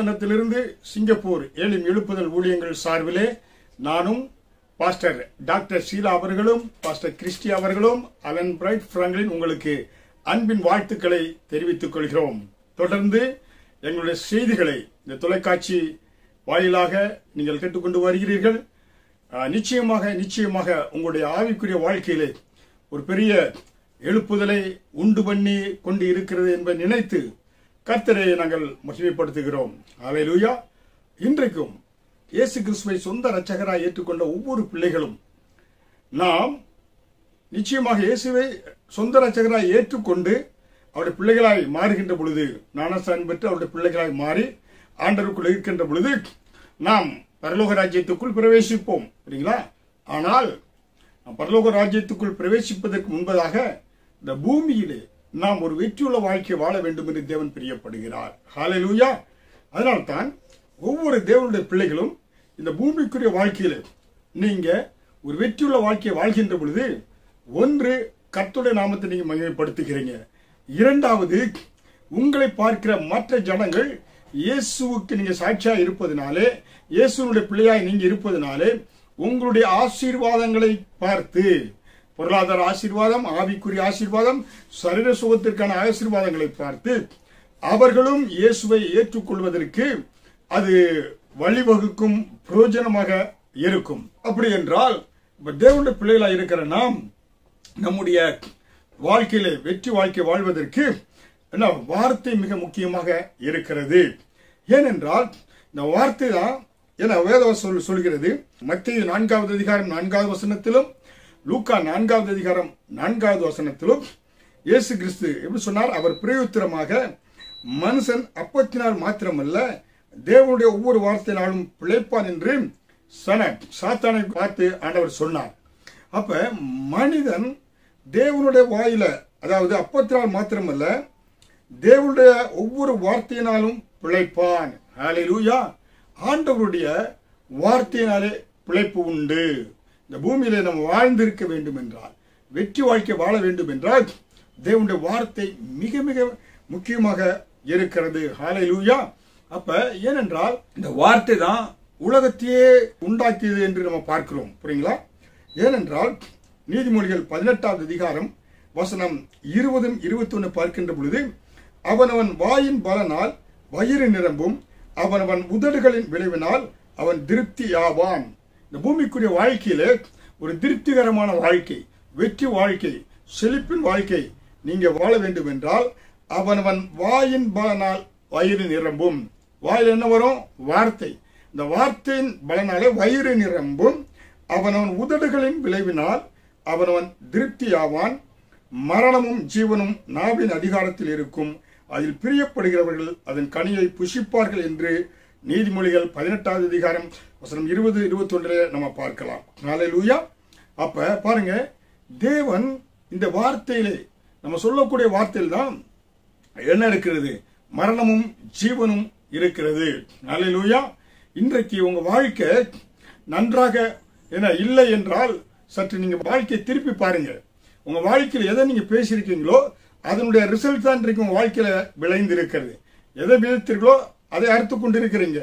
பட்டணத்திலிருந்து Singapore ஏழும் எழுப்புதல் ஊழியங்கள் சார்பிலே நானும் பாஸ்டர் டாக்டர் ஷீலா அவர்களும் பாஸ்டர் கிறிஸ்டி அவர்களும் அலன் பிரைட் பிராங்க்லின் உங்களுக்கு அன்பின் வாழ்த்துக்களை தெரிவித்துக் கொள்கிறோம். தொடர்ந்து எங்களுடைய செய்திகளை இந்த தொலைக்காட்சி வாயிலாக நீங்கள் கேட்டுக்கொண்டு வருகிறீர்கள். நிச்சயமாக நிச்சயமாக உங்களுடைய ஆவிக்குரிய வாழ்க்கையிலே ஒரு பெரிய எழுப்புதலை உண்டு பண்ணி கொண்டு இருக்கிறது என்பதை நினைத்து கர்த்தரை நாங்கள் மகிமைப்படுத்துகிறோம். லூயா இன்றைக்கும் இயேசு கிறிஸ்துவை சொந்த ரச்சகராக ஏற்றுக்கொண்ட ஒவ்வொரு பிள்ளைகளும் நாம் நிச்சயமாக இயேசுவை சொந்த ரச்சகராக ஏற்றுக்கொண்டு அவருடைய பிள்ளைகளாய் மாறுகின்ற பொழுது ஞானஸ்தானம் பெற்று அவருடைய பிள்ளைகளாய் மாறி ஆண்டருக்குள் இருக்கின்ற பொழுது நாம் பரலோக ராஜ்யத்துக்குள் பிரவேசிப்போம். சரிங்களா ஆனால் பரலோக ராஜ்யத்துக்குள் பிரவேசிப்பதற்கு முன்பதாக இந்த பூமியிலே நாம் ஒரு வெற்றியுள்ள வாழ்க்கையை வாழ வேண்டும் என்று தேவன் பிரியப்படுகிறார். ஹalleluya அதனால்தான் ஒவ்வொரு தேவனுடைய பிள்ளைகளும் இந்த பூமிக்குரிய வாழ்க்கையில் நீங்க ஒரு வெற்றியுள்ள வாழ்க்கையை வாழ்கின்ற பொழுது ஒன்று கர்த்துடைய நாமத்தை நீங்க மகிமைப்படுத்துகிறீங்க. இரண்டாவது உங்களை பார்க்கிற மற்ற ஜனங்கள் இயேசுவுக்கு நீங்க சாட்சியா இருப்பதனாலே இயேசுனுடைய பிள்ளையாய் நீங்க இருப்பதனாலே உங்களுடைய ஆசீர்வாதங்களை பார்த்து பொருளாதார ஆசீர்வாதம் ஆவிக்குரிய ஆசீர்வாதம் சரீர சுகத்திற்கான ஆசீர்வாதங்களை பார்த்து அவர்களும் இயேசுவை ஏற்றுக்கொள்வதற்கு அது வழிவகுக்கும் பிரயோஜனமாக இருக்கும். அப்படி என்றால் தேவனுடைய பிள்ளைகளாக இருக்கிற நாம் நம்முடைய வாழ்க்கையிலே வெற்றி வாழ்க்கை வாழ்வதற்கு என்ன வார்த்தை மிக முக்கியமாக இருக்கிறது. ஏனென்றால் இந்த வார்த்தை தான் என வேதம் சொல் சொல்கிறது மத்திய நான்காவது அதிகாரம் நான்காவது வசனத்திலும் லூக்கா நான்காவது அதிகாரம் நான்காவது வசனத்திலும் இயேசு கிறிஸ்து எப்படி சொன்னார்? அவர் பிரயோத்திரமாக மனுஷன் அப்பத்தினால் மாத்திரமல்ல தேவனுடைய ஒவ்வொரு வார்த்தையினாலும் பிழைப்பான் என்று சன சாத்தானை பார்த்து ஆண்டவர் சொன்னார். அப்ப மனிதன் தேவனுடைய வாயில அதாவது அப்பத்தினால் மாத்திரமல்ல தேவனுடைய ஒவ்வொரு வார்த்தையினாலும் பிழைப்பான். ஹalleluya ஆண்டவருடைய வார்த்தையினாலே பிழைப்பு உண்டு. இந்த பூமியிலே நம்ம வாழ்ந்திருக்க வேண்டும் என்றால் வெற்றி வாழ்க்கை வாழ வேண்டும் என்றால் தேவனுடைய வார்த்தை மிக மிக முக்கியமாக இருக்கிறது. ஹalleluya அப்ப ஏனென்றால் இந்த வார்த்தை தான் உலகத்தையே உண்டாக்கியது என்று நம்ம பார்க்கிறோம். புரியுங்களா? ஏனென்றால் நீதிமொழிகள் பதினெட்டாவது அதிகாரம் வசனம் இருபதும் இருபத்தொன்னு பார்க்கின்ற பொழுது அவனவன் வாயின் பலனால் வயிறு நிரம்பும் அவனவன் உதடுகளின் விளைவினால் அவன் திருப்தியாவான். இந்த பூமிக்குரிய வாழ்க்கையில் ஒரு திருப்திகரமான வாழ்க்கை வெற்றி வாழ்க்கை செழிப்பின் வாழ்க்கை நீங்க வாழ வேண்டும் என்றால் அவனவன் வாயின் பலனால் வயிறு நிரம்பும். வாயில் என்ன வரும்? வார்த்தை. இந்த வார்த்தையின் பலனாலே வயிறு நிரம்பும். அவனவன் உதடுகளின் விளைவினால் அவனவன் திருப்தியாவான். மரணமும் ஜீவனும் நாவின் அதிகாரத்தில் இருக்கும். அதில் பிரியப்படுகிறவர்கள் அதன் கனியை புஷிப்பார்கள் என்று நீதிமொழிகள் பதினெட்டாவது அதிகாரம் வசனம் இருபது இருபத்தொன்றிலே நம்ம பார்க்கலாம். நாளையிலூயா அப்போ பாருங்க தேவன் இந்த வார்த்தையிலே நம்ம சொல்லக்கூடிய வார்த்தையில் தான் என்ன இருக்கிறது? மரணமும் ஜீவனும் இருக்கிறது. நாளையிலூயா இன்றைக்கு உங்கள் வாழ்க்கை நன்றாக என்ன இல்லை என்றால் சற்று நீங்கள் வாழ்க்கையை திருப்பி பாருங்க. உங்கள் வாழ்க்கையில் எதை நீங்கள் பேசியிருக்கீங்களோ அதனுடைய ரிசல்ட் தான் இன்றைக்கு உங்கள் வாழ்க்கையில் விளைந்து இருக்கிறது எதை விதைத்தீர்களோ அதை அறுத்து கொண்டு இருக்கிறீங்க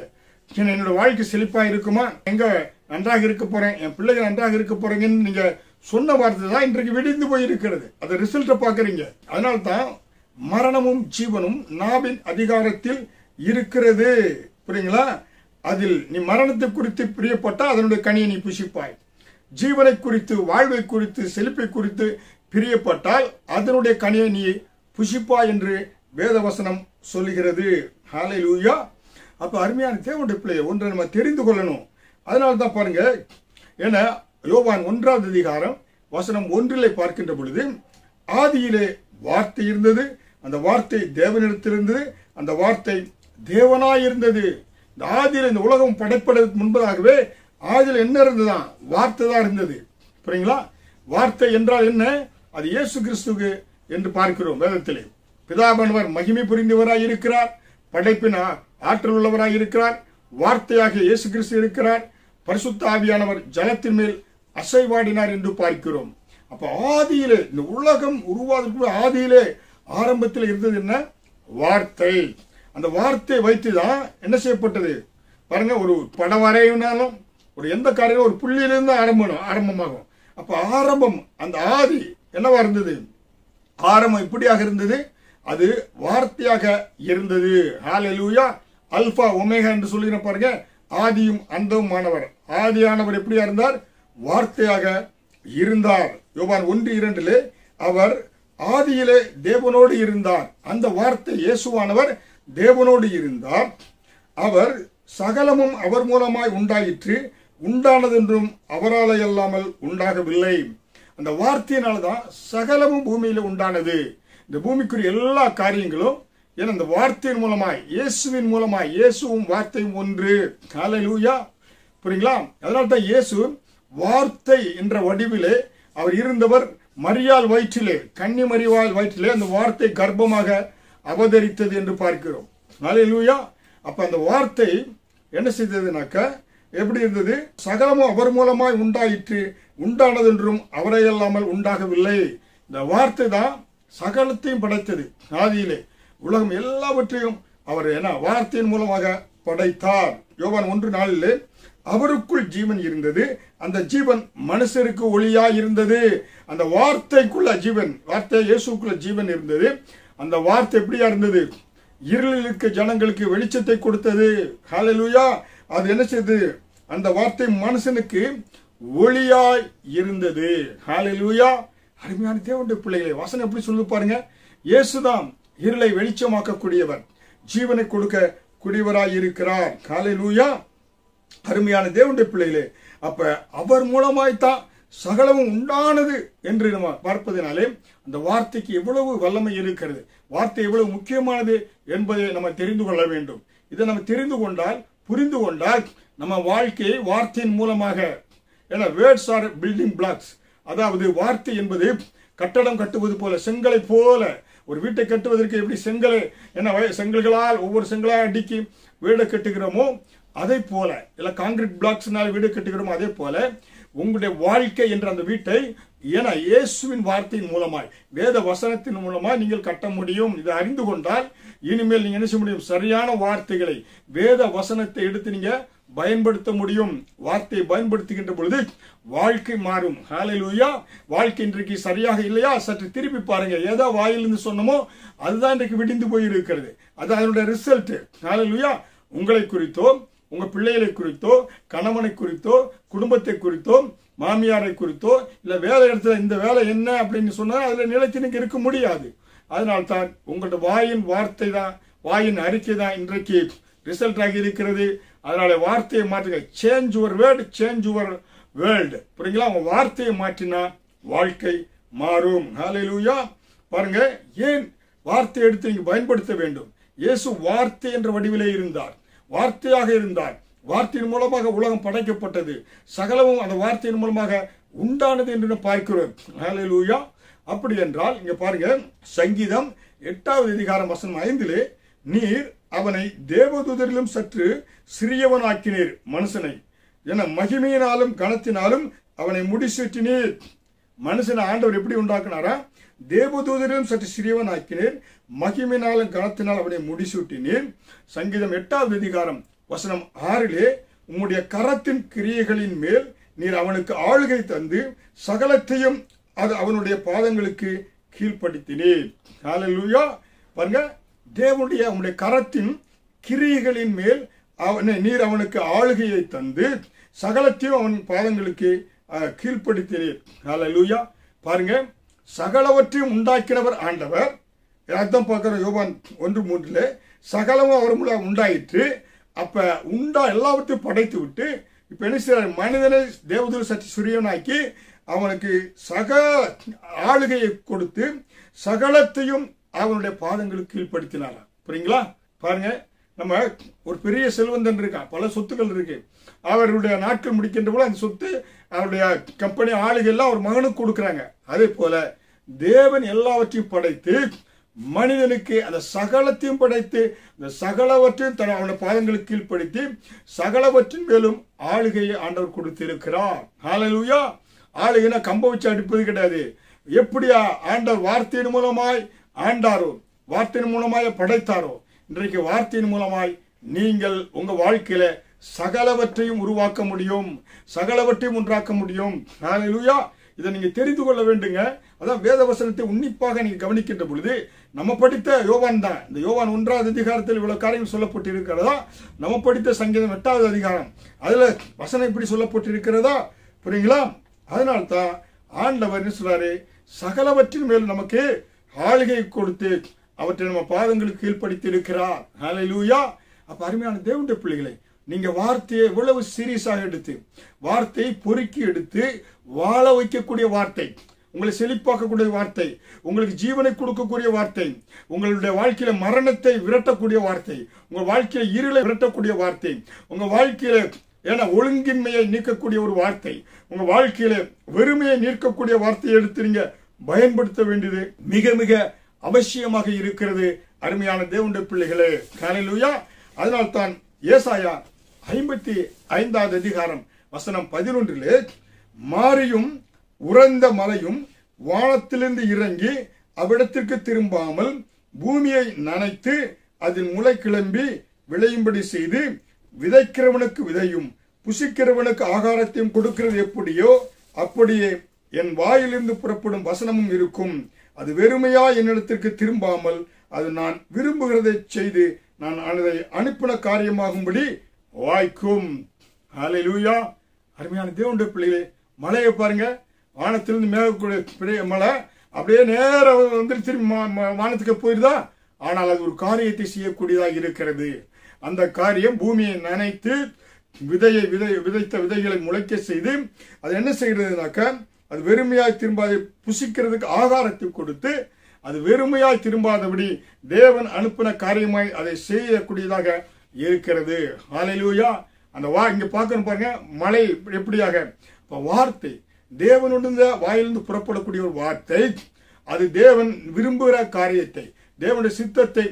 என்னோட வாழ்க்கை செழிப்பா இருக்குமா? எங்க நன்றாக இருக்க போறேன்? என் பிள்ளைகள் நன்றாக இருக்க போறீங்கன்னு நீங்க சொன்ன வார்த்தை தான் இன்றைக்கு வெடிந்து போய் இருக்கிறது ரிசல்ட்டை பாக்குறீங்க அதனால தான் மரணமும் ஜீவனும் நாவின் அதிகாரத்தில் இருக்கிறது. புரியுங்களா? அதில் நீ மரணத்தை குறித்து பிரியப்பட்டால் அதனுடைய கனியை நீ புசிப்பாய். ஜீவனை குறித்து வாழ்வை குறித்து செழிப்பை குறித்து பிரியப்பட்டால் அதனுடைய கனியை நீ புசிப்பாய் என்று வேதவசனம் சொல்லுகிறது. லூயா அப்போ அருமையான தேவனுடைய பிள்ளையை ஒன்றை நம்ம தெரிந்து கொள்ளணும். அதனால தான் பாருங்க ஏன்னா யோவான் ஒன்றாவது அதிகாரம் வசனம் ஒன்றிலே பார்க்கின்ற பொழுது ஆதியிலே வார்த்தை இருந்தது அந்த வார்த்தை தேவனிடத்தில் இருந்தது அந்த வார்த்தை தேவனாய் இருந்தது. இந்த ஆதியில் இந்த உலகம் படைப்பதற்கு முன்பதாகவே ஆதியில் என்ன இருந்ததுதான் வார்த்தை தான் இருந்தது. புரியுங்களா? வார்த்தை என்றால் என்ன? அது இயேசு கிறிஸ்துக்கு என்று பார்க்கிறோம் வேதத்திலே. பிதாபனவர் மகிமை புரிந்தவராய் இருக்கிறார். படைப்பினார் ஆற்றல் உள்ளவராக இருக்கிறார் வார்த்தையாக இயேசு கிறிஸ்து இருக்கிறார். பரிசுத்த ஆவியானவர் ஜலத்தின் மேல் அசைவாடினார் என்று பார்க்கிறோம். அப்ப ஆதியிலே இந்த உலகம் உருவாதற்கு ஆதியிலே ஆரம்பத்தில் இருந்தது என்ன? வார்த்தை. அந்த வார்த்தையை வைத்து தான் என்ன செய்யப்பட்டது? பாருங்க ஒரு படம் வரையினாலும் ஒரு எந்த காரியம் ஒரு புள்ளியிலிருந்து ஆரம்பம் ஆரம்பமாகும். அப்ப ஆரம்பம் அந்த ஆதி என்னவா இருந்தது? ஆரம்பம் இப்படியாக இருந்தது? அது வார்த்தையாக இருந்தது. ஹalleluya. அல்பா ஒமேகா என்று சொல்லின பாருங்க ஆதியும் அந்தவுமானவர் ஆதியானவர் எப்படியா இருந்தார்? வார்த்தையாக இருந்தார். யோவான் ஒன்று இரண்டிலே அவர் ஆதியிலே தேவனோடு இருந்தார். அந்த வார்த்தை இயேசுவானவர் தேவனோடு இருந்தார். அவர் சகலமும் அவர் மூலமாய் உண்டாயிற்று. உண்டானதென்றும் அவரால் அல்லாமல் உண்டாகவில்லை. அந்த வார்த்தையினால தான் சகலமும் பூமியில் உண்டானது. இந்த பூமிக்குரிய எல்லா காரியங்களும் ஏன்னா இந்த வார்த்தையின் மூலமாய் இயேசுவின் மூலமாய் இயேசுவும் வார்த்தையும் ஒன்று. ஹalleluya புரியுங்களா? அதனால தான் இயேசு வார்த்தை என்ற வடிவிலே அவர் இருந்தவர் மரியாள் வயிற்றிலே கன்னி மறிவால் வயிற்றிலே அந்த வார்த்தை கர்ப்பமாக அவதரித்தது என்று பார்க்கிறோம். ஹalleluya அப்ப அந்த வார்த்தை என்ன செய்ததுனாக்க எப்படி இருந்தது? சகலமும் அவர் மூலமாய் உண்டாயிற்று உண்டானதென்றும் அவரை அல்லாமல் உண்டாகவில்லை. இந்த வார்த்தை தான் சகலத்தையும் படைத்தது. ஆதியிலே. உலகம் எல்லாவற்றையும் அவர் என்ன வார்த்தையின் மூலமாக படைத்தார். யோவான் ஒன்று நாளில் அவருக்குள் ஜீவன் இருந்தது. அந்த ஜீவன் மனுஷருக்கு ஒளியா இருந்தது அந்த வார்த்தைக்குள்ள ஜீவன் வார்த்தை இயேசுக்குள்ள ஜீவன் இருந்தது. அந்த வார்த்தை எப்படியா இருந்தது? இருளில் இருக்க ஜனங்களுக்கு வெளிச்சத்தை கொடுத்தது. ஹாலலூயா அது என்ன செய்தது? அந்த வார்த்தை மனுஷனுக்கு ஒளியாய் இருந்தது. ஹாலலூயா அருமையான தேவனுடைய பிள்ளைகளை வாசனை எப்படி சொல்லி பாருங்க. இயேசுதான் இருளை வெளிச்சமாக்கக்கூடியவர் ஜீவனை கொடுக்க கூடியவராய் இருக்கிறார் ஹalleluya அருமையான தேவனுடைய பிள்ளைகளே அப்ப அவர் மூலமாய்த்தான் சகலமும் உண்டானது என்று நம்ம பார்ப்பதனாலே அந்த வார்த்தைக்கு எவ்வளவு வல்லமை இருக்கிறது வார்த்தை எவ்வளவு முக்கியமானது என்பதை நம்ம தெரிந்து கொள்ள வேண்டும். இதை நம்ம தெரிந்து கொண்டால் புரிந்து கொண்டால் நம்ம வாழ்க்கையை வார்த்தையின் மூலமாக ஏன்னா வேர்ட்ஸ் ஆர் பில்டிங் பிளாக்ஸ் அதாவது வார்த்தை என்பது கட்டடம் கட்டுவது போல செங்கலை போல ஒரு வீட்டை கட்டுவதற்கு எப்படி செங்கலை என்ன செங்கல்களால் ஒவ்வொரு செங்கலாக அடுக்கி வீடை கட்டுகிறோமோ அதே போல இல்லை காங்கிரீட் பிளாக்ஸ்னால் வீடு கட்டுகிறோமோ அதே போல உங்களுடைய வாழ்க்கை என்ற அந்த வீட்டை ஏன்னா இயேசுவின் வார்த்தையின் மூலமாய் வேத வசனத்தின் மூலமாய் நீங்கள் கட்ட முடியும். இதை அறிந்து கொண்டால் இனிமேல் நீங்க என்ன செய்ய முடியும்? சரியான வார்த்தைகளை வேத வசனத்தை எடுத்து நீங்க பயன்படுத்த முடியும். வார்த்தையை பயன்படுத்துகின்ற பொழுது வாழ்க்கை மாறும். ஹாலையிலூயா வாழ்க்கை இன்றைக்கு சரியாக இல்லையா? சற்று திருப்பி பாருங்க ஏதோ வாயிலிருந்து சொன்னமோ அதுதான் இன்றைக்கு விடிந்து போயிருக்கிறது. அது அதனுடைய ரிசல்ட் ஹாலையிலூயா உங்களை குறித்தோ உங்க பிள்ளைகளை குறித்தோ கணவனை குறித்தோ குடும்பத்தை குறித்தோ மாமியாரை குறித்தோ இல்ல வேலை இடத்துல இந்த வேலை என்ன அப்படின்னு சொன்னா அதுல நிலைத்து நீங்க இருக்க முடியாது. அதனால்தான் உங்களோட வாயின் வார்த்தை தான் வாயின் அறிக்கை தான் இன்றைக்கு ரிசல்ட் ஆகி இருக்கிறது. அதனால வார்த்தையை மாற்றுங்க. Change your word change your world புரியுங்களா உங்க வார்த்தையை மாற்றினா வாழ்க்கை மாறும். ஹalleluya பாருங்க ஏன் வார்த்தை எடுத்து நீங்க பயன்படுத்த வேண்டும்? இயேசு வார்த்தை என்ற வடிவிலே இருந்தார். வார்த்தையாக இருந்தார். வார்த்தையின் மூலமாக உலகம் படைக்கப்பட்டது. சகலமும் அந்த வார்த்தையின் மூலமாக உண்டானது என்று பார்க்கிறோம். ஹalleluya அப்படி என்றால் இங்க பாருங்க சங்கீதம் எட்டாவது அதிகாரம் வசனம் ஐந்திலே நீர் அவனை தேவதூதரிலும் சற்று சிறியவனாக்கினீர் மனுஷனை. என மகிமையினாலும் கனத்தினாலும் அவனை முடிசூட்டினீர். மனுஷனை ஆண்டவர் எப்படி உண்டாக்குனாரா? தேவதூதரிலும் சற்று சிறியவன் ஆக்கினீர் மகிமையினாலும் கனத்தினால் அவனை முடிசூட்டினீர். சங்கீதம் எட்டாவது அதிகாரம் வசனம் ஆறிலே உம்முடைய கரத்தின் கிரியைகளின் மேல் நீர் அவனுக்கு ஆளுகை தந்து சகலத்தையும் அது அவனுடைய பாதங்களுக்கு கீழ்ப்படுத்தினேன் ஹalleluya பாருங்க தேவனுடைய அவனுடைய கரத்தின் கிரியைகளின் மேல் அவனை நீர் அவனுக்கு ஆளுகையை தந்து சகலத்தையும் அவன் பாதங்களுக்கு கீழ்ப்படுத்தினீர் கீழ்ப்படுத்தினீர். லூயா பாருங்க சகலவற்றையும் உண்டாக்கினவர் ஆண்டவர். அர்த்தம் பார்க்குற யோபான் ஒன்று மூன்றில் சகலமும் அவர் மூலம் உண்டாயிற்று. அப்போ உண்டா எல்லாவற்றையும் படைத்து விட்டு இப்போ என்ன செய்யறாரு மனிதனை தேவதூர் சற்று சுரியனாக்கி அவனுக்கு சக ஆளுகையை கொடுத்து சகலத்தையும் அவனுடைய பாதங்களுக்கு கீழ்ப்படுத்தினாரா? புரியுங்களா? பாருங்க நம்ம ஒரு பெரிய செல்வந்தன் இருக்கான் பல சொத்துக்கள் இருக்கு. அவருடைய நாட்கள் முடிக்கின்ற போல அந்த சொத்து அவருடைய கம்பெனி ஆளுகள்லாம் அவர் ஒரு மகனுக்கு கொடுக்குறாங்க. அதே போல தேவன் எல்லாவற்றையும் படைத்து மனிதனுக்கு அந்த சகலத்தையும் படைத்து அந்த சகலவற்றையும் தன் அவனுடைய பாதங்களுக்கு கீழ்ப்படுத்தி சகலவற்றின் மேலும் ஆளுகையை ஆண்டவர் கொடுத்திருக்கிறார். ஆளுகைனா கம்ப வச்சு அடிப்பது கிடையாது. எப்படியா? ஆண்டவர் வார்த்தையின் மூலமாய் ஆண்டாரோ வார்த்தையின் மூலமாய் படைத்தாரோ இன்றைக்கு வார்த்தையின் மூலமாய் நீங்கள் உங்க வாழ்க்கையில சகலவற்றையும் உருவாக்க முடியும் சகலவற்றையும் உண்டாக்க முடியும். ஹalleluya இதை நீங்க தெரிந்து கொள்ள வேண்டுங்க. அதான் வேத வசனத்தை உன்னிப்பாக நீங்க கவனிக்கின்ற பொழுது நம்ம படித்த யோவான் தான். இந்த யோவான் ஒன்றாவது அதிகாரத்தில் இவ்வளவு காரியங்கள் சொல்லப்பட்டு இருக்கிறதா நம்ம படித்த சங்கீதம் எட்டாவது அதிகாரம். அதுல வசனம் இப்படி சொல்லப்பட்டு இருக்கிறதா புரியுங்களா? அதனால்தான் ஆண்டவர் சொல்றாரு? சகலவற்றின் மேல் நமக்கு ஆளுகை கொடுத்து அவற்றை நம்ம பாதங்களுக்கு கீழ்ப்படுத்தி இருக்கிறார் லூயா அப்ப அருமையான தேவனுடைய பிள்ளைகளை நீங்க வார்த்தையை எவ்வளவு சீரியஸாக எடுத்து வார்த்தையை பொறுக்கி எடுத்து வாழ வைக்கக்கூடிய வார்த்தை உங்களை செழிப்பாக்கக்கூடிய வார்த்தை உங்களுக்கு ஜீவனை கொடுக்கக்கூடிய வார்த்தை உங்களுடைய வாழ்க்கையில மரணத்தை விரட்டக்கூடிய வார்த்தை உங்க வாழ்க்கையில இருளை விரட்டக்கூடிய வார்த்தை உங்க வாழ்க்கையில ஏன்னா ஒழுங்கின்மையை நீக்கக்கூடிய ஒரு வார்த்தை உங்க வாழ்க்கையில வெறுமையை நீக்கக்கூடிய வார்த்தையை எடுத்துறீங்க பயன்படுத்த வேண்டியது மிக மிக அவசியமாக இருக்கிறது. அருமையான தேவண்ட பிள்ளைகளே. காலையிலுயா அதனால்தான் ஏசாயா ஐம்பத்தி ஐந்தாவது அதிகாரம் வசனம் பதினொன்றிலே மாறியும் உறைந்த மலையும் வானத்திலிருந்து இறங்கி அவ்விடத்திற்கு திரும்பாமல் பூமியை நனைத்து அதில் முளை கிளம்பி விளையும்படி செய்து விதைக்கிறவனுக்கு விதையும் புசிக்கிறவனுக்கு ஆகாரத்தையும் கொடுக்கிறது எப்படியோ அப்படியே என் வாயிலிருந்து புறப்படும் வசனமும் இருக்கும். அது வெறுமையா என்னிடத்திற்கு திரும்பாமல் அது நான் விரும்புகிறதை செய்து நான் அதை அனுப்பின காரியமாகும்படி வாய்க்கும். ஹalleluya அருமையான தேவனுடைய பிள்ளைகளே மலையை பாருங்க. வானத்திலிருந்து மேகக்கூடிய பெரிய மலை அப்படியே நேரம் வந்து திரும்பி மா- மா- வானத்துக்கு போயிருதா? ஆனால் அது ஒரு காரியத்தை செய்யக்கூடியதாக இருக்கிறது. அந்த காரியம் பூமியை நனைத்து விதையை விதை விதைத்த விதைகளை முளைக்க செய்து அது என்ன செய்கிறதுனாக்க அது வெறுமையாய் திரும்ப அதை புசிக்கிறதுக்கு ஆதாரத்தை கொடுத்து அது வெறுமையாய் திரும்பாதபடி தேவன் அனுப்பின காரியமாய் அதை செய்யக்கூடியதாக இருக்கிறது. ஆலையிலூயா அந்த வா இங்க பார்க்கணும் பாருங்க மழை எப்படியாக? இப்ப வார்த்தை தேவனுடைய வாயிலிருந்து புறப்படக்கூடிய ஒரு வார்த்தை அது தேவன் விரும்புகிற காரியத்தை தேவனுடைய சித்தத்தை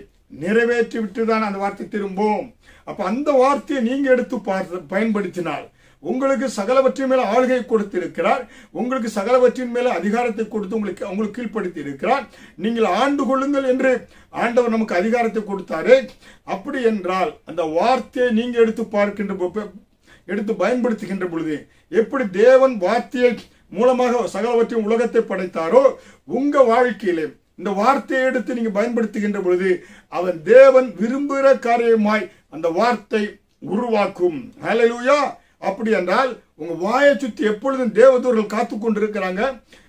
நிறைவேற்றி விட்டு தான் அந்த வார்த்தை திரும்பும். அப்ப அந்த வார்த்தையை நீங்க எடுத்து பார்த்து பயன்படுத்தினால் உங்களுக்கு சகலவற்றின் மேல ஆளுகை கொடுத்திருக்கிறார். உங்களுக்கு சகலவற்றின் மேல அதிகாரத்தை கொடுத்து உங்களுக்கு உங்களுக்கு கீழ்ப்படுத்தி இருக்கிறார் நீங்கள் ஆண்டு கொள்ளுங்கள் என்று ஆண்டவர் நமக்கு அதிகாரத்தை கொடுத்தாரு. அப்படி என்றால் அந்த வார்த்தையை நீங்க எடுத்து பார்க்கின்ற எடுத்து பயன்படுத்துகின்ற பொழுது எப்படி தேவன் வார்த்தையை மூலமாக சகலவற்றின் உலகத்தை படைத்தாரோ உங்க வாழ்க்கையிலே இந்த வார்த்தையை எடுத்து நீங்க பயன்படுத்துகின்ற பொழுது அவன் தேவன் விரும்புகிற காரியமாய் அந்த வார்த்தை உருவாக்கும். ஹalleluya அப்படி என்றால் உங்கள் வாயை சுற்றி எப்பொழுதும் தேவதூர்கள் காத்து கொண்டிருக்கிறாங்க.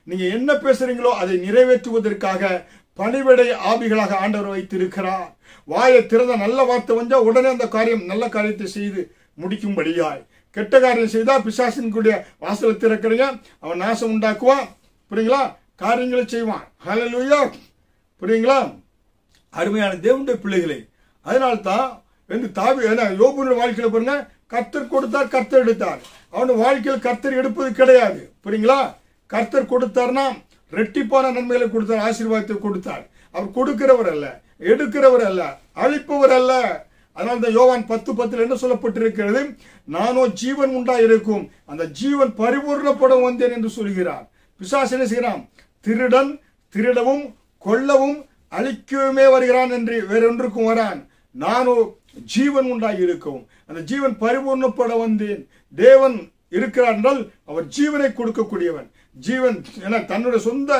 நீங்கள் என்ன பேசுகிறீங்களோ அதை நிறைவேற்றுவதற்காக பணிவிடை ஆவிகளாக ஆண்டவர் வைத்திருக்கிறார். வாயை திறந்த நல்ல வார்த்தை வந்தால் உடனே அந்த காரியம் நல்ல காரியத்தை செய்து முடிக்கும்படியாய். கெட்ட காரியம் செய்தால் பிசாசின் வாசலை திறக்கிறீங்க அவன் நாசம் உண்டாக்குவான். புரியுங்களா? காரியங்களை செய்வான். ஹalleluya புரியுங்களா? அருமையான தேவனுடைய பிள்ளைகளை அதனால்தான் என்று தாவி ஏன்னா யோபுடைய வாழ்க்கையில் பாருங்க கர்த்தர் கொடுத்தார் கர்த்தர் எடுத்தார். அவனுடைய வாழ்க்கையில் கர்த்தர் எடுப்பது கிடையாது. புரியுங்களா? கர்த்தர் கொடுத்தார்னா ரெட்டிப்பான நன்மைகளை கொடுத்தார் ஆசீர்வாதத்தை கொடுத்தார். அவர் கொடுக்கிறவர் அல்ல எடுக்கிறவர் அல்ல அழிப்பவர் அல்ல. அதனால் இந்த யோவான் பத்து பத்தில் என்ன சொல்லப்பட்டிருக்கிறது? நானோ ஜீவன் உண்டா இருக்கும் அந்த ஜீவன் பரிபூர்ணப்பட வந்தேன் என்று சொல்கிறார். பிசாசு என்ன செய்கிறான்? திருடன் திருடவும் கொல்லவும் அழிக்கவுமே வருகிறான் என்று வேறொன்றுக்கும் வரான். நானோ ஜீவன் உண்டாகி இருக்கும். அந்த ஜீவன் பரிபூர்ணப்பட வந்தேன். தேவன் இருக்கிறார் என்றால் அவர் ஜீவனை கொடுக்கக்கூடியவன். ஜீவன் என தன்னுடைய சொந்த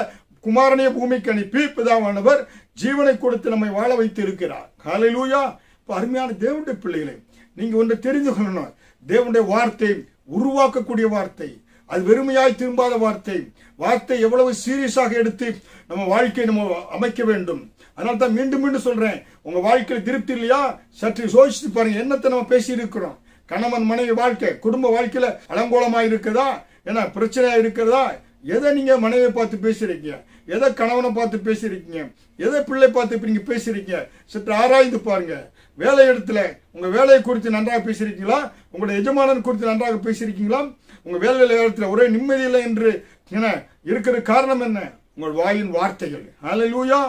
குமாரனைய பூமிக்கு அனுப்பி பிதாவானவர் ஜீவனை கொடுத்து நம்மை வாழ வைத்து இருக்கிறார் ஹalleluya. இப்போ அருமையான தேவனுடைய பிள்ளைகளை நீங்க ஒன்று தெரிந்து கொள்ளணும். தேவனுடைய வார்த்தை உருவாக்கக்கூடிய வார்த்தை அது வெறுமையாய் திரும்பாத வார்த்தை. வார்த்தை எவ்வளவு சீரியஸாக எடுத்து நம்ம வாழ்க்கையை நம்ம அமைக்க வேண்டும். அதனால தான் மீண்டும் மீண்டும் சொல்றேன். உங்க வாழ்க்கையில் திருப்தி இல்லையா? சற்று சோசித்து பாருங்க என்னத்தை நம்ம பேசி இருக்கிறோம் கணவன் மனைவி வாழ்க்கை குடும்ப வாழ்க்கையில அலங்கோலமா இருக்குதா? ஏன்னா பிரச்சனையா இருக்கிறதா எதை நீங்க மனைவியை பார்த்து பேசுறீங்க எதை கணவனை பார்த்து பேசியிருக்கீங்க? எதை பிள்ளை பார்த்து இப்ப நீங்க பேசிருக்கீங்க சற்று ஆராய்ந்து பாருங்க. வேலை இடத்துல உங்க வேலையை குறித்து நன்றாக பேசியிருக்கீங்களா? உங்களுடைய எஜமானன் குறித்து நன்றாக பேசியிருக்கீங்களா? உங்க வேலை இடத்துல ஒரே நிம்மதி இல்லை என்று என இருக்கிற காரணம் என்ன? உங்கள் வாயின் வார்த்தைகள். ஹalleluya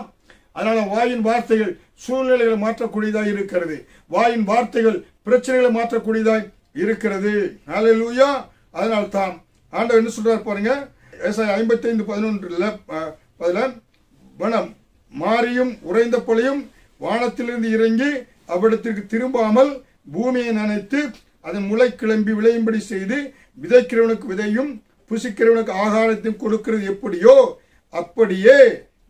அதனால் வாயின் வார்த்தைகள் சூழ்நிலைகளை மாற்றக்கூடியதாக இருக்கிறது. வாயின் வார்த்தைகள் பிரச்சனைகளை மாற்றக்கூடியதாக இருக்கிறது. ஹalleluya அதனால் தான் ஆண்டவர் என்ன சொல்றார் பாருங்க? விவசாயம் ஐம்பத்தைந்து பதினொன்றுல பதில வனம் மாறியும் உறைந்த பொழியும் வானத்திலிருந்து இறங்கி அவ்விடத்திற்கு திரும்பாமல் பூமியை நனைத்து அதன் முளை கிளம்பி விளையும்படி செய்து விதைக்கிறவனுக்கு விதையும் புசிக்கிறவனுக்கு ஆகாரத்தையும் கொடுக்கிறது எப்படியோ அப்படியே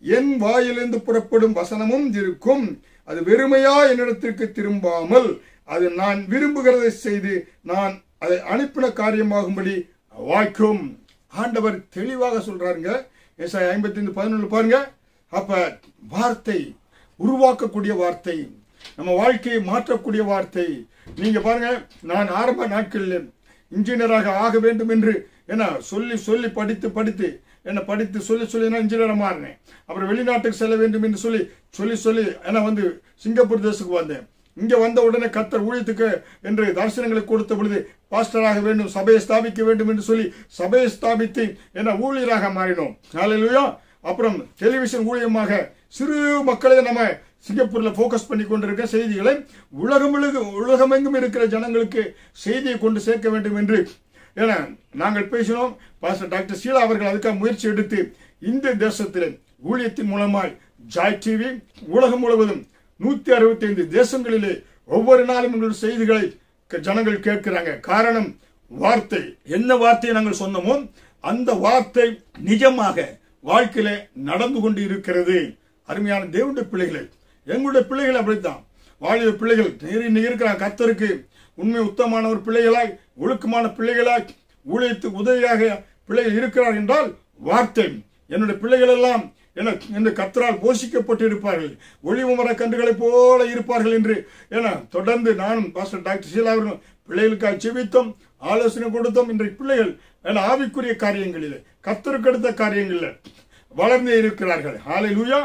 என் வாயிலிருந்து புறப்படும் வசனமும் இருக்கும். அது வெறுமையா என்னிடத்திற்கு திரும்பாமல் அது நான் விரும்புகிறதை செய்து நான் அதை அனுப்பின காரியமாகும்படி வாய்க்கும் ஆண்டவர் தெளிவாக சொல்றாருங்க. ஏசாய் ஐம்பத்தி ஐந்து பதினொன்று பாருங்க. அப்ப வார்த்தை உருவாக்கக்கூடிய வார்த்தை நம்ம வாழ்க்கையை மாற்றக்கூடிய வார்த்தை. நீங்க பாருங்க நான் ஆரம்ப நாட்களில் இன்ஜினியராக ஆக வேண்டும் என்று என்ன சொல்லி சொல்லி படித்து படித்து என்னை படித்து சொல்லி சொல்லி நான் இன்ஜினியராக மாறினேன். அப்புறம் வெளிநாட்டுக்கு செல்ல வேண்டும் என்று சொல்லி சொல்லி சொல்லி ஏன்னா வந்து சிங்கப்பூர் தேசத்துக்கு வந்தேன். இங்கே வந்த உடனே கத்தர் ஊழியத்துக்கு என்று தரிசனங்களை கொடுத்த பொழுது பாஸ்டராக வேண்டும் சபையை ஸ்தாபிக்க வேண்டும் என்று சொல்லி சபையை ஸ்தாபித்து என்ன ஊழியராக மாறினோம். ஹalleluya அப்புறம் டெலிவிஷன் ஊழியமாக சிறு மக்களை நம்ம சிங்கப்பூரில் ஃபோக்கஸ் பண்ணி கொண்டிருக்க செய்திகளை உலகம் உலகமெங்கும் இருக்கிற ஜனங்களுக்கு செய்தியை கொண்டு சேர்க்க வேண்டும் என்று என நாங்கள் பேசினோம். பாஸ்டர் டாக்டர் சீலா அவர்கள் அதுக்காக முயற்சி எடுத்து இந்த தேசத்தில் ஊழியத்தின் மூலமாய் ஜாய் டிவி உலகம் முழுவதும் நூற்றி அறுபத்தி ஐந்து தேசங்களிலே ஒவ்வொரு நாளும் எங்களுடைய செய்திகளை க- ஜனங்கள் கேட்கிறாங்க. காரணம் வார்த்தை. என்ன வார்த்தையை நாங்கள் சொன்னோமோ அந்த வார்த்தை நிஜமாக வாழ்க்கையில நடந்து கொண்டு இருக்கிறது அருமையான தேவனுடைய பிள்ளைகளை எங்களுடைய பிள்ளைகள் அப்படித்தான். வாலிப பிள்ளைகள் நேரி இருக்கிறாங்க கத்தருக்கு உண்மை உத்தமானவர் பிள்ளைகளாய் ஒழுக்கமான பிள்ளைகளாய் ஊழியத்துக்கு உதவியாக பிள்ளைகள் இருக்கிறார் என்றால் வார்த்தை. என்னுடைய பிள்ளைகள் எல்லாம் என இந்த கத்தரால் போஷிக்கப்பட்டு இருப்பார்கள் ஒளிவு மர கன்றுகளைப் போல இருப்பார்கள் என்று என தொடர்ந்து நானும் பாஸ்டர் டாக்டர் ஷீலா அவர்களும் பிள்ளைகளுக்காக செவித்தோம் ஆலோசனை கொடுத்தோம். இன்றைக்கு பிள்ளைகள் என ஆவிக்குரிய காரியங்களில் கத்தருக்கெடுத்த காரியங்களில் வளர்ந்து இருக்கிறார்கள். ஆலை லூயா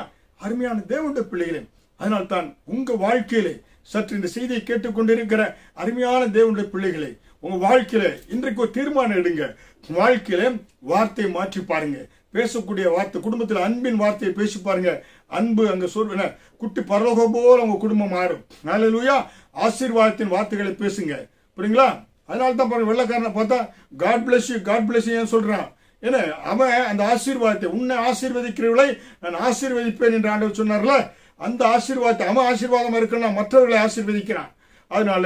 அருமையான தேவனுடைய பிள்ளைகளே அதனால் தான் உங்க வாழ்க்கையிலே சற்று இந்த செய்தியை கேட்டுக்கொண்டிருக்கிற அருமையான தேவனுடைய பிள்ளைகளை உங்க வாழ்க்கையில இன்றைக்கு ஒரு தீர்மானம் எடுங்க. வாழ்க்கையில வார்த்தையை மாற்றி பாருங்க. பேசக்கூடிய வார்த்தை குடும்பத்தில் அன்பின் வார்த்தையை பேசி பாருங்க. அன்பு அங்க சொல்ற குட்டி பரலோக போல உங்க குடும்பம் மாறும். ஹalleluya. ஆசீர்வாதத்தின் வார்த்தைகளை பேசுங்க. புரியுங்களா? அதனால தான் பாருங்க வெள்ளக்காரனை பார்த்தா God bless you God bless you ஏன் சொல்றான். ஏன்னா அவன் அந்த ஆசீர்வாதத்தை உன்னை ஆசீர்வதிக்கிறவளை நான் ஆசீர்வதிப்பேன் என்று ஆண்டவர் சொன்னார்ல. அந்த ஆசீர்வாதத்தை அவன் ஆசீர்வாதமாக இருக்கணும்னா மற்றவர்களை ஆசீர்வதிக்கிறான். அதனால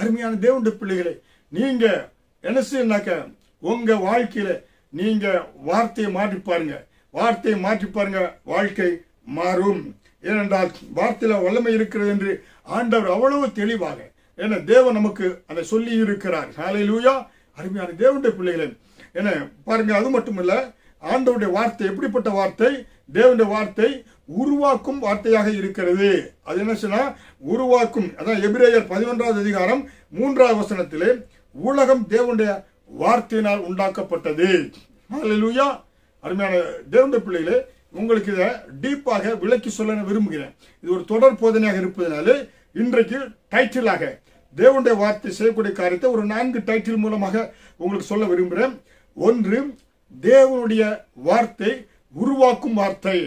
அருமையான தேவனுடைய பிள்ளைகளே நீங்க என்ன செய்யணாக்க உங்க வாழ்க்கையில நீங்க வார்த்தையை மாற்றி பாருங்க. வார்த்தையை மாற்றி பாருங்க வாழ்க்கை மாறும். ஏனென்றால் வார்த்தையில வல்லமை இருக்கிறது என்று ஆண்டவர் அவ்வளவு தெளிவாக ஏன்னா தேவன் நமக்கு அதை சொல்லி இருக்கிறார் ஹalleluya அருமையான தேவனுடைய பிள்ளைகளே என்ன பாருங்க அது மட்டும் இல்லை ஆண்டவருடைய வார்த்தை எப்படிப்பட்ட வார்த்தை? தேவனுடைய வார்த்தை உருவாக்கும் வார்த்தையாக இருக்கிறது. அது என்ன சொன்னா உருவாக்கும் அதான் எபிரேயர் பதினொன்றாவது அதிகாரம் மூன்றாவது வசனத்திலே உலகம் தேவனுடைய வார்த்தையினால் உண்டாக்கப்பட்டது. லூயா அருமையான தேவனுடைய பிள்ளைகளே உங்களுக்கு இதை டீப்பாக விளக்கி சொல்ல விரும்புகிறேன். இது ஒரு தொடர் போதனையாக இருப்பதனால இன்றைக்கு டைட்டிலாக தேவனுடைய வார்த்தை செய்யக்கூடிய காரியத்தை ஒரு நான்கு டைட்டில் மூலமாக உங்களுக்கு சொல்ல விரும்புகிறேன். ஒன்று தேவனுடைய வார்த்தை உருவாக்கும் வார்த்தை.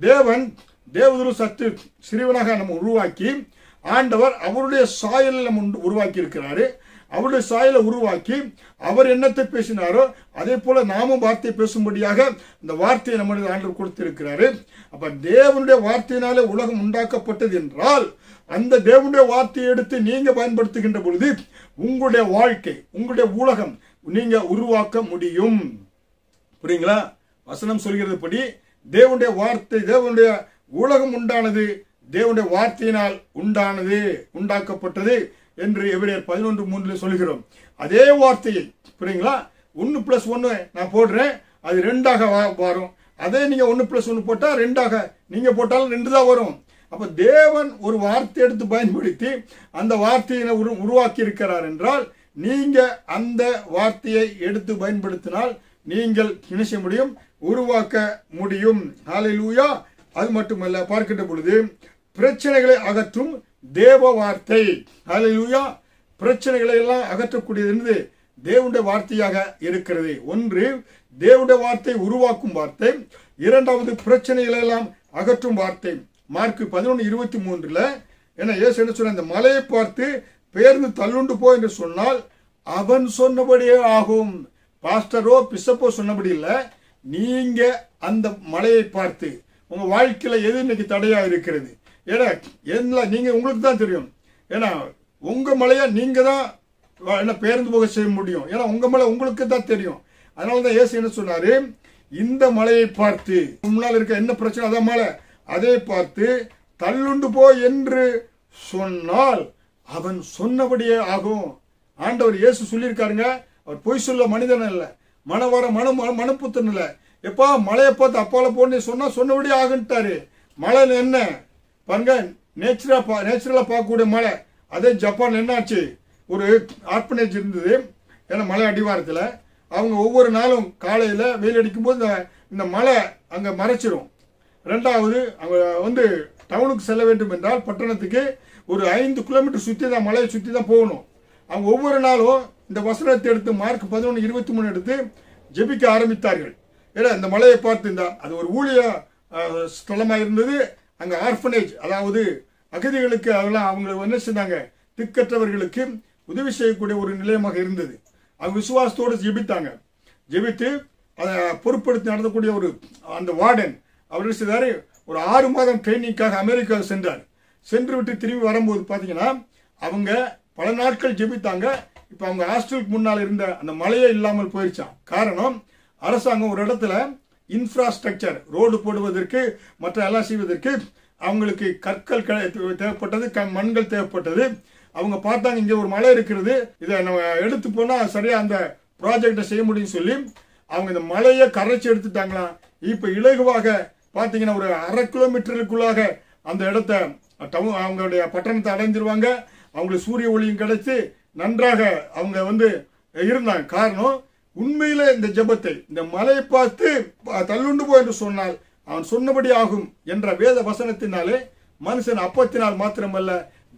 தேவன் தேவதுரு சத்து சிறுவனாக நம்ம உருவாக்கி ஆண்டவர் அவருடைய சாயலில் நம்ம உண்டு- உருவாக்கி இருக்கிறாரு அவருடைய சாயலை உருவாக்கி அவர் என்னத்தை பேசினாரோ அதே போல நாமும் வார்த்தையை பேசும்படியாக இந்த வார்த்தையை நம்முடைய ஆண்டவர் கொடுத்திருக்கிறாரு. அப்ப தேவனுடைய வார்த்தையினாலே உலகம் உண்டாக்கப்பட்டது என்றால் அந்த தேவனுடைய வார்த்தையை எடுத்து நீங்க பயன்படுத்துகின்ற பொழுது உங்களுடைய வாழ்க்கை உங்களுடைய உலகம் நீங்க உருவாக்க முடியும். புரியுங்களா? வசனம் சொல்கிறது படி தேவனுடைய வார்த்தை தேவனுடைய உலகம் உண்டானது தேவனுடைய வார்த்தையினால் உண்டானது உண்டாக்கப்பட்டது என்று எவ்வளியர் பதினொன்று மூன்றில் சொல்கிறோம் அதே வார்த்தையை புரியுங்களா? ஒன்று ப்ளஸ் ஒன்று நான் போடுறேன் அது ரெண்டாக வா- வரும் அதே நீங்கள் ஒன்று ப்ளஸ் ஒன்று போட்டால் ரெண்டாக நீங்கள் போட்டாலும் ரெண்டு தான் வரும். அப்போ தேவன் ஒரு வார்த்தை எடுத்து பயன்படுத்தி அந்த வார்த்தையினை உரு உருவாக்கி இருக்கிறார் என்றால் நீங்கள் அந்த வார்த்தையை எடுத்து பயன்படுத்தினால் நீங்கள் நினைச்ச முடியும்? உருவாக்க முடியும். ஹalleluya அது மட்டுமல்ல பார்க்கின்ற பொழுது பிரச்சனைகளை அகற்றும் தேவ வார்த்தை. ஹalleluya பிரச்சனைகளை எல்லாம் அகற்றக்கூடியது என்று தேவனுடைய வார்த்தையாக இருக்கிறது. ஒன்று தேவனுடைய வார்த்தை உருவாக்கும் வார்த்தை. இரண்டாவது பிரச்சனைகளை எல்லாம் அகற்றும் வார்த்தை. மார்க் பதினொன்று இருபத்தி மூன்றுல என்ன ஏசு என்ன சொன்ன இந்த மலையை பார்த்து பேர்ந்து தள்ளுண்டு போ என்று சொன்னால் அவன் சொன்னபடியே ஆகும். பாஸ்டரோ பிசப்போ சொன்னபடி இல்லை. நீங்க அந்த மலையை பார்த்து உங்க வாழ்க்கையில எது இன்னைக்கு தடையா இருக்கிறது? ஏன்னா என்ன நீங்க உங்களுக்கு தான் தெரியும். ஏன்னா உங்க மலையை நீங்க தான் என்ன பேருந்து போக செய்ய முடியும். ஏன்னா உங்க மலை உங்களுக்கு தான் தெரியும். அதனால தான் ஏசு என்ன சொன்னாரு? இந்த மலையை பார்த்து முன்னால் இருக்க என்ன பிரச்சனை? அதான் மலை. அதை பார்த்து தள்ளுண்டு போ என்று சொன்னால் அவன் சொன்னபடியே ஆகும். ஆண்டவர் இயேசு சொல்லியிருக்காருங்க. அவர் பொய் சொல்ல மனிதன் இல்லை மனவர மன மன- மனப்புத்தன் இல்ல எப்பா மலையை பார்த்து அப்பால போன்னு சொன்னால் சொன்னபடி ஆகுன்ட்டாரு. மழை என்ன? பாருங்க நேச்சுராக பா நேச்சுரலாக பார்க்கக்கூடிய மழை. அதே ஜப்பான் என்னாச்சு? ஒரு ஆர்பனேஜ் இருந்தது. ஏன்னா மலை அடிவாரத்தில். அவங்க ஒவ்வொரு நாளும் காலையில் வெயில் அடிக்கும்போது இந்த இந்த மலை அங்கே மறைச்சிரும். ரெண்டாவது அவங்க வந்து டவுனுக்கு செல்ல வேண்டும் என்றால் பட்டணத்துக்கு ஒரு ஐந்து கிலோமீட்டர் சுற்றி தான் மலையை சுற்றி தான் போகணும். அவங்க ஒவ்வொரு நாளும் இந்த வசனத்தை எடுத்து மார்க் பதினொன்று இருபத்தி மூணு எடுத்து ஜெபிக்க ஆரம்பித்தார்கள். ஏன்னா இந்த மலையை பார்த்து இந்த அது ஒரு ஊழிய ஸ்தலமாக இருந்தது அங்கே ஆர்ஃபனேஜ் அதாவது அகதிகளுக்கு அதெல்லாம் அவங்க என்ன செஞ்சாங்க? திக்கற்றவர்களுக்கு உதவி செய்யக்கூடிய ஒரு நிலையமாக இருந்தது. அவங்க விசுவாசத்தோடு ஜெபித்தாங்க. ஜெபித்து அதை பொறுப்படுத்தி நடத்தக்கூடிய ஒரு அந்த வார்டன் அவர் என்ன ஒரு ஆறு மாதம் ட்ரைனிங்காக அமெரிக்கா சென்றார். சென்று விட்டு திரும்பி வரும்போது பார்த்தீங்கன்னா அவங்க பல நாட்கள் ஜெபித்தாங்க. இப்போ அவங்க ஹாஸ்டலுக்கு முன்னால் இருந்த அந்த மலையே இல்லாமல் போயிருச்சான் காரணம் அரசாங்கம் ஒரு இடத்துல இன்ஃப்ராஸ்ட்ரக்சர் ரோடு போடுவதற்கு மற்ற எல்லாம் செய்வதற்கு அவங்களுக்கு கற்கள் தேவைப்பட்டது க- மண்கள் தேவைப்பட்டது. அவங்க பார்த்தாங்க இங்கே ஒரு மலை இருக்கிறது. இதை நம்ம எடுத்து போனால் சரியா அந்த ப்ராஜெக்டை செய்ய முடியும்னு சொல்லி அவங்க இந்த மலையை கரைச்சி எடுத்துட்டாங்களாம் இப்போ இலகுவாக பார்த்தீங்கன்னா ஒரு அரை கிலோமீட்டருக்குள்ளாக அந்த இடத்த டவுன் அவங்களுடைய பட்டணத்தை அடைஞ்சிருவாங்க. அவங்களுக்கு சூரிய ஒளியும் கிடைச்சி நன்றாக அவங்க வந்து இருந்தாங்க. காரணம் உண்மையில இந்த ஜபத்தை இந்த மலையை பார்த்து தள்ளுண்டு போ என்று சொன்னால் அவன் சொன்னபடி ஆகும் என்ற வேத வசனத்தினாலே மனுஷன் அப்பத்தினால் மாத்திரமல்ல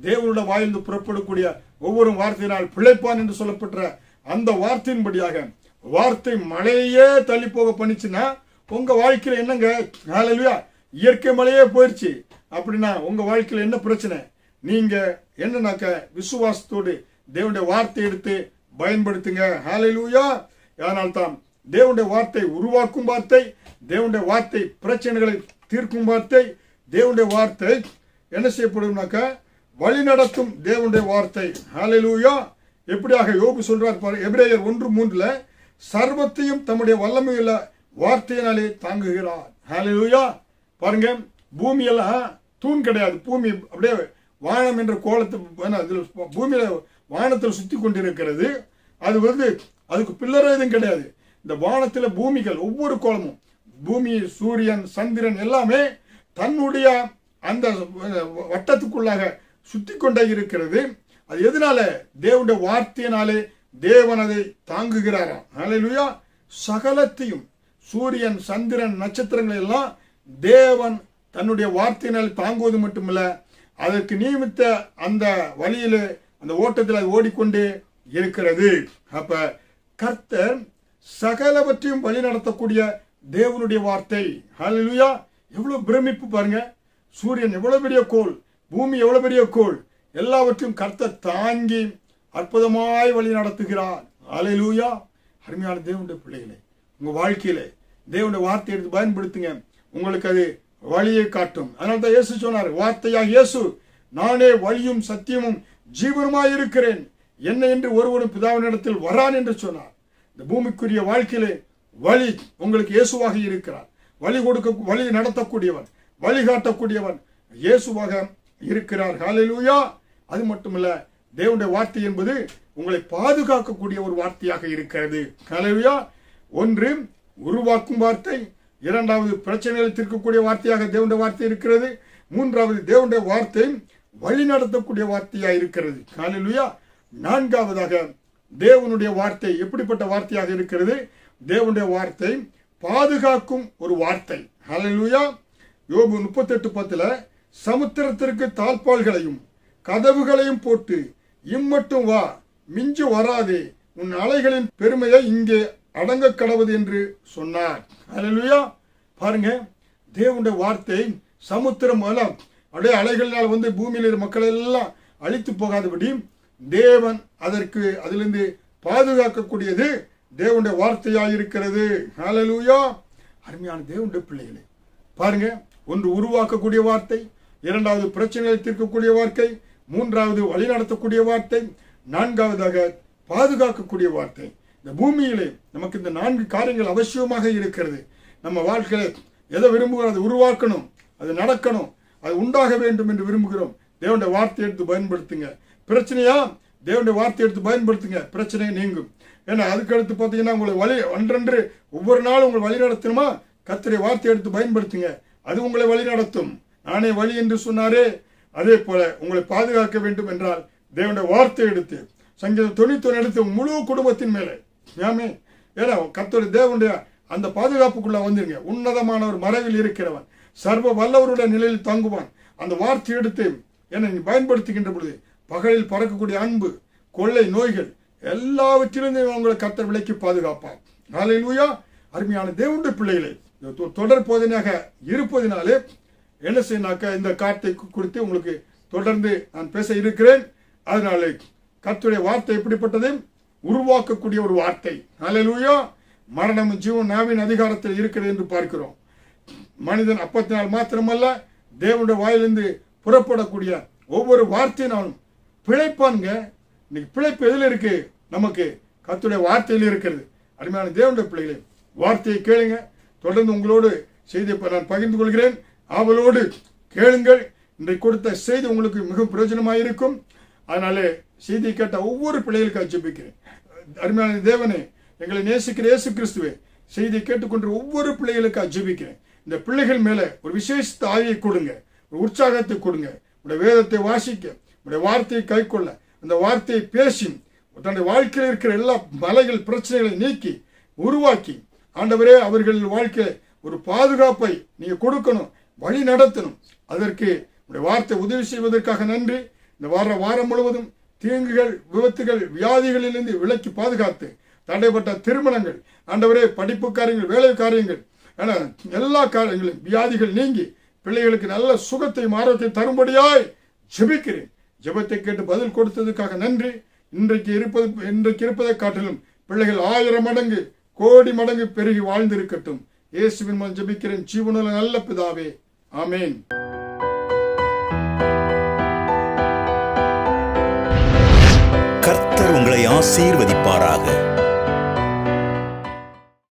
தேவனோட வாயிலிருந்து புறப்படக்கூடிய ஒவ்வொரு வார்த்தையினால் பிழைப்பான் என்று சொல்லப்பட்ட அந்த வார்த்தையின்படியாக வார்த்தை மலையே தள்ளி போக பண்ணிச்சுன்னா உங்க வாழ்க்கையில என்னங்க? ஹalleluya! இயற்கை மழையே போயிடுச்சு அப்படின்னா உங்க வாழ்க்கையில என்ன பிரச்சனை? நீங்க என்னன்னாக்க விசுவாசத்தோடு தேவனுடைய வார்த்தை எடுத்து பயன்படுத்துங்க. ஹalleluya அதனால் தான் தேவனுடைய வார்த்தை உருவாக்கும் வார்த்தை தேவனுடைய வார்த்தை பிரச்சனைகளை தீர்க்கும் வார்த்தை தேவனுடைய வார்த்தை என்ன செய்யப்படும்னாக்க வழி நடத்தும் தேவனுடைய வார்த்தை. ஹalleluya எப்படியாக யோபு சொல்றார் பாரு எபிரேயர் ஒன்று மூன்றுல சர்வத்தையும் தம்முடைய வல்லமையுள்ள வார்த்தையினாலே தாங்குகிறார். ஹalleluya பாருங்க பூமியெல்லாம் தூண் கிடையாது. பூமி அப்படியே வானம் என்ற கோலத்தை என்ன, பூமியில வானத்தில் சுற்றி கொண்டிருக்கிறது. அது வந்து அதுக்கு பில்லர் எதுவும் கிடையாது. இந்த வானத்தில் பூமிகள் ஒவ்வொரு கோலமும் பூமி சூரியன் சந்திரன் எல்லாமே தன்னுடைய அந்த வட்டத்துக்குள்ளாக சுத்தி கொண்டே இருக்கிறது. அது எதனால? தேவனுடைய வார்த்தையினாலே தேவன் அதை தாங்குகிறாராம். அலையிலுயா சகலத்தையும் சூரியன் சந்திரன் நட்சத்திரங்கள் எல்லாம் தேவன் தன்னுடைய வார்த்தையினால் தாங்குவது மட்டுமல்ல அதற்கு நியமித்த அந்த வழியிலே அந்த ஓட்டத்தில் அது ஓடிக்கொண்டே இருக்கிறது. அப்ப கர்த்தர் சகலவற்றையும் வழி நடத்தக்கூடிய தேவனுடைய வார்த்தை. ஹalleluya எவ்வளவு பிரமிப்பு பாருங்க. சூரியன் எவ்வளவு பெரிய கோள் பூமி எவ்வளவு பெரிய கோள். எல்லாவற்றையும் கர்த்தர் தாங்கி அற்புதமாய் வழி நடத்துகிறார். அலையிலூயா அருமையான தேவனுடைய பிள்ளைகளே உங்க வாழ்க்கையில தேவனுடைய வார்த்தை எடுத்து பயன்படுத்துங்க. உங்களுக்கு அது வழியை காட்டும். அதனால தான் இயேசு சொன்னார் வார்த்தையாக இயேசு நானே வழியும் சத்தியமும் ஜீவனுமாய் இருக்கிறேன் என்ன என்று ஒருவனும் பிதாவினிடத்தில் வரான் என்று சொன்னார். இந்த பூமிக்குரிய வாழ்க்கையிலே வழி உங்களுக்கு இயேசுவாக இருக்கிறார். வழி கொடுக்க வழி நடத்தக்கூடியவன் வழிகாட்டக்கூடியவன் இயேசுவாக இருக்கிறார். ஹalleluya. அது மட்டுமல்ல தேவனுடைய வார்த்தை என்பது உங்களை பாதுகாக்கக்கூடிய ஒரு வார்த்தையாக இருக்கிறது. ஹalleluya. ஒன்று உருவாக்கும் வார்த்தை. இரண்டாவது பிரச்சனைகளை தீர்க்கக்கூடிய வார்த்தையாக தேவனுடைய வார்த்தை இருக்கிறது. மூன்றாவது தேவனுடைய வார்த்தை வழி நடத்தக்கூடிய வார்த்தையாக இருக்கிறது. ஹalleluya நான்காவதாக தேவனுடைய வார்த்தை எப்படிப்பட்ட வார்த்தையாக இருக்கிறது? தேவனுடைய வார்த்தை பாதுகாக்கும் ஒரு வார்த்தை. ஹலலுயா யோபு முப்பத்தெட்டு பத்துல சமுத்திரத்திற்கு தாழ்பால்களையும் கதவுகளையும் போட்டு இம்மட்டும் வா மிஞ்சு வராதே உன் அலைகளின் பெருமையை இங்கே அடங்க கடவுது என்று சொன்னார். ஹலலுயா பாருங்க தேவனுடைய வார்த்தை சமுத்திரம் மூலம் அப்படியே அலைகளால் வந்து பூமியில் இருக்கிற மக்கள் எல்லாம் அழித்து போகாதபடி தேவன் அதற்கு அதிலிருந்து பாதுகாக்கக்கூடியது தேவனுடைய வார்த்தையாக இருக்கிறது. ஹalleluya அருமையான தேவனுடைய பிள்ளைகளே பாருங்க ஒன்று உருவாக்கக்கூடிய வார்த்தை இரண்டாவது பிரச்சனைகளை தீர்க்கக்கூடிய வார்த்தை மூன்றாவது வழிநடத்தக்கூடிய வார்த்தை நான்காவதாக பாதுகாக்கக்கூடிய வார்த்தை. இந்த பூமியிலே நமக்கு இந்த நான்கு காரியங்கள் அவசியமாக இருக்கிறது. நம்ம வாழ்க்கையில எதை விரும்புகிறோம் அதை உருவாக்கணும் அது நடக்கணும் அது உண்டாக வேண்டும் என்று விரும்புகிறோம். தேவனுடைய வார்த்தை எடுத்து பயன்படுத்துங்க. பிரச்சனையா? தேவனுடைய வார்த்தை எடுத்து பயன்படுத்துங்க. பிரச்சனை நீங்கும். ஏன்னா அதுக்கு அடுத்து பார்த்தீங்கன்னா உங்களை வழி ஒன்றென்று ஒவ்வொரு நாளும் உங்களை வழி நடத்தணுமா? கத்திரை வார்த்தை எடுத்து பயன்படுத்துங்க. அது உங்களை வழி நடத்தும். நானே வழி என்று சொன்னாரே. அதே போல உங்களை பாதுகாக்க வேண்டும் என்றால் தேவனுடைய வார்த்தை எடுத்து சங்கீதம் தொண்ணூத்தொன்று எடுத்து முழு குடும்பத்தின் மேலே. ஏமே ஏன்னா கத்தோட தேவனுடைய அந்த பாதுகாப்புக்குள்ள வந்துருங்க. உன்னதமான ஒரு மறைவில் இருக்கிறவன். சர்வ வல்லவருடைய நிலையில் தங்குவான். அந்த வார்த்தை எடுத்து என்னை நீ பயன்படுத்துகின்ற பொழுது பகலில் பறக்கக்கூடிய அன்பு கொள்ளை நோய்கள் எல்லாவற்றிலிருந்தும் உங்களை கத்த விலைக்கு பாதுகாப்பான். நாளையிலூயா அருமையான தேவனுடைய பிள்ளைகளை தொ- தொடர் போதனையாக இருப்பதினாலே என்ன செய்யணாக்க இந்த கார்த்தை குறித்து உங்களுக்கு தொடர்ந்து நான் பேச இருக்கிறேன். அதனாலே கத்துடைய வார்த்தை எப்படிப்பட்டது? உருவாக்கக்கூடிய ஒரு வார்த்தை. ஹalleluya. மரணம் ஜீவன் நாவின் அதிகாரத்தில் இருக்கிறது என்று பார்க்கிறோம். மனிதன் அப்பத்தினால் மாத்திரமல்ல தேவனுடைய வாயிலிருந்து புறப்படக்கூடிய ஒவ்வொரு வார்த்தையினாலும் பிழைப்பானுங்க. இன்னைக்கு பிழைப்பு எதில் இருக்கு? நமக்கு கத்துடைய வார்த்தையில் இருக்கிறது. அருமையான தேவனுடைய பிள்ளைகளே வார்த்தையை கேளுங்க. தொடர்ந்து உங்களோடு செய்தி நான் பகிர்ந்து கொள்கிறேன். ஆவலோடு கேளுங்கள். இன்றைக்கு கொடுத்த செய்தி உங்களுக்கு மிகவும் பிரயோஜனமாக இருக்கும் அதனாலே செய்தியை கேட்ட ஒவ்வொரு பிள்ளைகளுக்கு ஜெபிக்கிறேன். அருமையான தேவனே எங்களை நேசிக்கிற இயேசு கிறிஸ்துவே செய்தியை கேட்டுக்கொண்டு ஒவ்வொரு பிள்ளைகளுக்கு ஜெபிக்கிறேன். இந்த பிள்ளைகள் மேல ஒரு விசேஷ ஆவியை கொடுங்க. ஒரு உற்சாகத்தை கொடுங்க. உடைய வேதத்தை வாசிக்க உடைய வார்த்தையை கைக்கொள்ள அந்த வார்த்தையை பேசி தன்னுடைய வாழ்க்கையில் இருக்கிற எல்லா மலைகள் பிரச்சனைகளை நீக்கி உருவாக்கி ஆண்டவரே அவர்கள் வாழ்க்கையில ஒரு பாதுகாப்பை நீங்க கொடுக்கணும் வழி நடத்தணும். அதற்கு உடைய வார்த்தை உதவி செய்வதற்காக நன்றி. இந்த வார வாரம் முழுவதும் தீங்குகள் விபத்துகள் வியாதிகளிலிருந்து விலக்கி பாதுகாத்து தடைப்பட்ட திருமணங்கள் ஆண்டவரே படிப்பு காரியங்கள் வேலை காரியங்கள் எல்லா காலங்களிலும் வியாதிகள் நீங்கி பிள்ளைகளுக்கு நல்ல சுகத்தையும் ஆரோக்கியத்தை தரும்படியாய் ஜெபிக்கிறேன். ஜெபத்தை கேட்டு பதில் கொடுத்ததுக்காக நன்றி. இன்றைக்கு இருப்பது இன்றைக்கு இருப்பதை காட்டிலும் பிள்ளைகள் ஆயிரம் மடங்கு கோடி மடங்கு பெருகி வாழ்ந்திருக்கட்டும். இயேசுவின் மூலம் ஜெபிக்கிறேன். ஜீவனுள்ள நல்ல பிதாவே. ஆமேன். கர்த்தர் உங்களை ஆசீர்வதிப்பாராக.